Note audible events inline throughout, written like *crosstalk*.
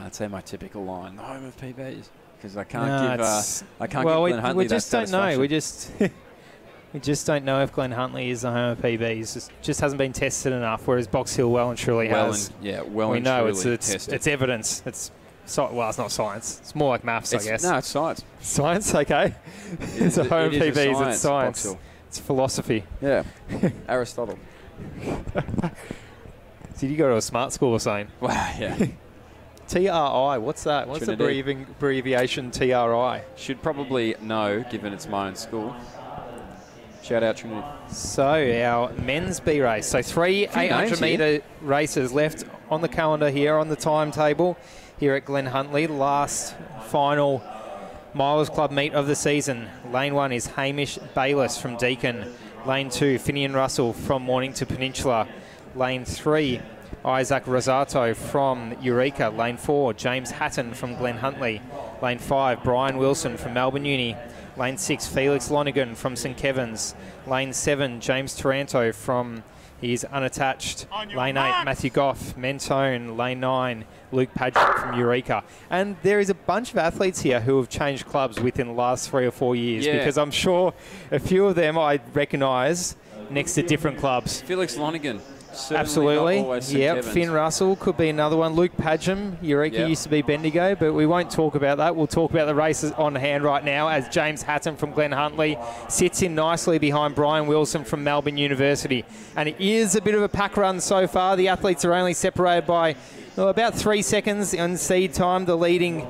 can't say my typical line. The home of PBs because I can't No, give. Uh, I can't well, give we, Glen Huntly we just that don't know. We just *laughs* we just don't know if Glen Huntly is the home of PBs. Just, just hasn't been tested enough. Whereas Box Hill well and truly well has. and yeah, well we and know truly it's it's, tested. it's evidence. It's so, well, it's not science. It's more like maths, It's- I guess. No, it's science. Science, *laughs* okay. it's a home it PBs. science, it's science. Box Hill. It's philosophy. Yeah, *laughs* Aristotle. Did you go to a smart school or something? Wow, yeah. TRI, what's that? What's the Trinity. abbrevi- abbreviation TRI? Should probably know, given it's my own school. Shout out Trinity. So our men's B race. So three 800 metre races left on the calendar here on the timetable here at Glen Huntly. Last final Milers Club meet of the season. Lane one is Hamish Bayliss from Deakin. Lane two, Finian Russell from Mornington Peninsula. Lane three, Isaac Rosato from Eureka. Lane four, James Hatton from Glen Huntly. Lane five, Brian Wilson from Melbourne Uni. Lane six, Felix Lonigan from St Kevin's. Lane seven, James Taranto from he's unattached. Lane eight, Matthew Goff, Mentone. Lane nine, Luke Padgett from Eureka. And there is a bunch of athletes here who have changed clubs within the last three or four years Yeah. because I'm sure a few of them I recognise next to different clubs. Felix Lonigan. Certainly Absolutely. Yep. Finn Russell could be another one. Luke Padgham, Eureka Yep. used to be Bendigo, but we won't talk about that. We'll talk about the races on hand right now as James Hatton from Glen Huntly sits in nicely behind Brian Wilson from Melbourne University. And it is a bit of a pack run so far. The athletes are only separated by well, about three seconds in seed time. The leading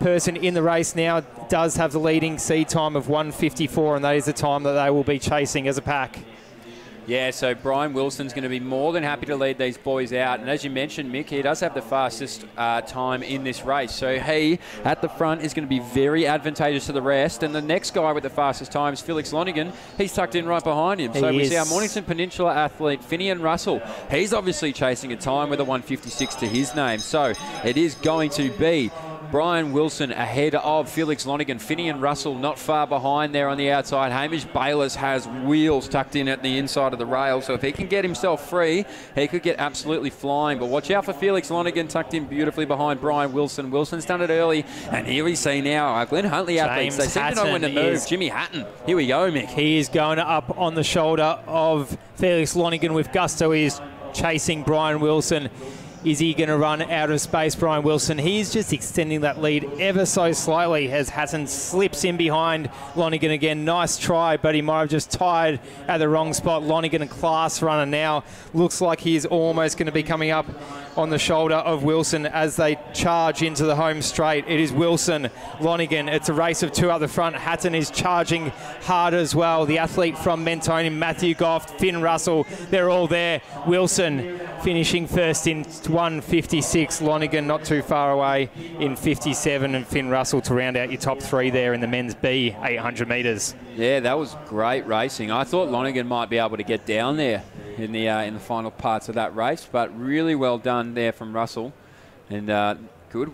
person in the race now does have the leading seed time of 154, and that is the time that they will be chasing as a pack. Yeah, so Brian Wilson's going to be more than happy to lead these boys out. And as you mentioned, Mick, he does have the fastest uh, time in this race. So he, at the front, is going to be very advantageous to the rest. And the next guy with the fastest time is Felix Lonigan. He's tucked in right behind him. So He we see our is. Mornington Peninsula athlete, Finian Russell. He's obviously chasing a time with a 156 to his name. So it is going to be Brian Wilson ahead of Felix Lonigan. Finian Russell not far behind there on the outside. Hamish Bayliss has wheels tucked in at the inside of the rail. So if he can get himself free, he could get absolutely flying. But watch out for Felix Lonigan tucked in beautifully behind Brian Wilson. Wilson's done it early. And here we see now uh, Glen Huntly athletes. They James seem to know when to move. Jimmy Hatton. Here we go, Mick. He is going up on the shoulder of Felix Lonigan with gusto. He is chasing Brian Wilson. Is he going to run out of space, Brian Wilson? He's just extending that lead ever so slightly as Hatton slips in behind Lonigan again. Nice try, but he might have just tied at the wrong spot. Lonigan, a class runner now, looks like he's almost going to be coming up on the shoulder of Wilson as they charge into the home straight. It is Wilson, Lonigan. It's a race of two up the front. Hatton is charging hard as well. The athlete from Mentone, Matthew Goff, Finn Russell, they're all there. Wilson finishing first in 156. Lonigan not too far away in 57, and Finn Russell to round out your top three there in the men's B 800 metres. Yeah, that was great racing. I thought Lonigan might be able to get down there in the uh, in the final parts of that race, but really well done there from Russell, and uh, good.